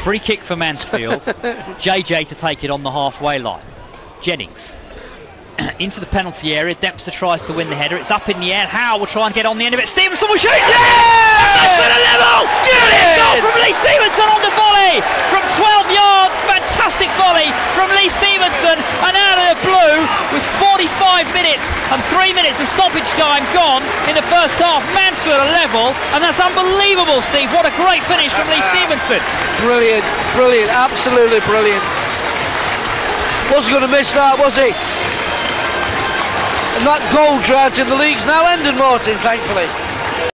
Free kick for Mansfield. JJ to take it on the halfway line. Jennings into the penalty area. Dempster tries to win the header. It's up in the air. Howe will try and get on the end of it. Stevenson will shoot. Yeah! That's been a level. Brilliant goal from Lee Stevenson on the volley from 12 yards. Fantastic volley from Lee Stevenson. And out of the blue, with 45 minutes and three minutes of stoppage time gone in the first half, Mansfield level, and that's unbelievable, Steve. What a great finish from Lee Stevenson. Brilliant, brilliant, absolutely brilliant. Wasn't going to miss that, was he? And that goal drought in the league's now ended, Martin, thankfully.